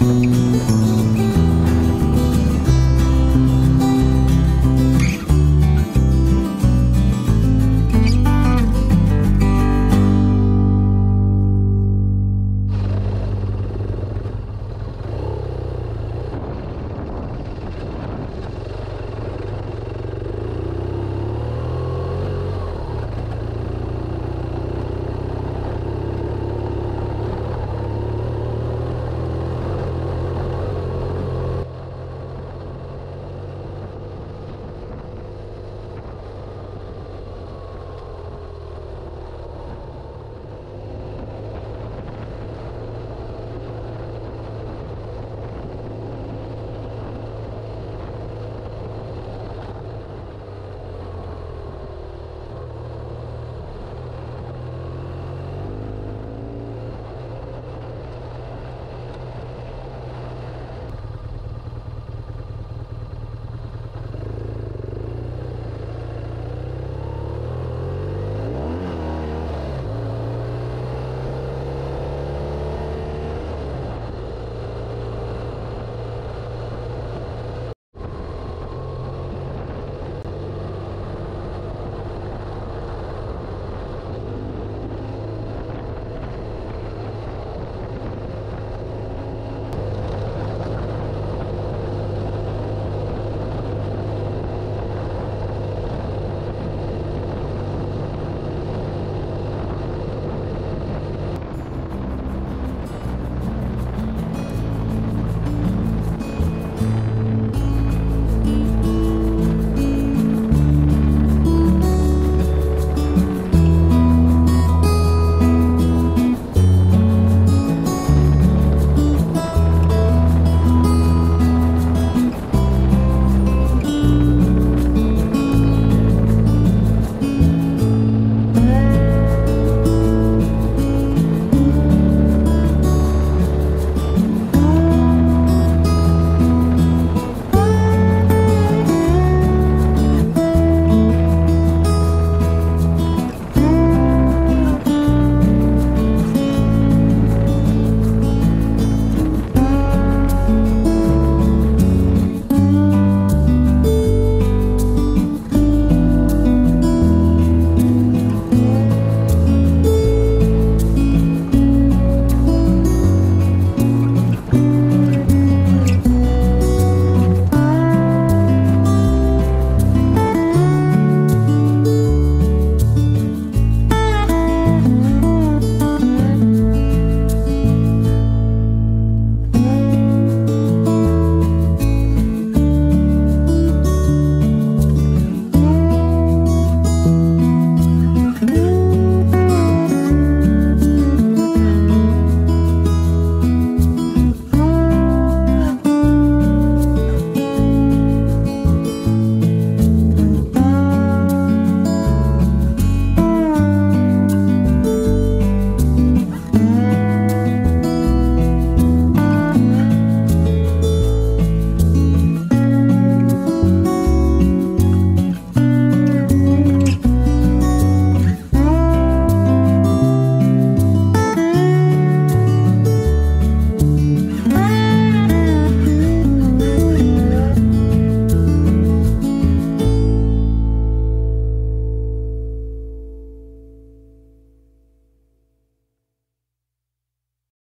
Música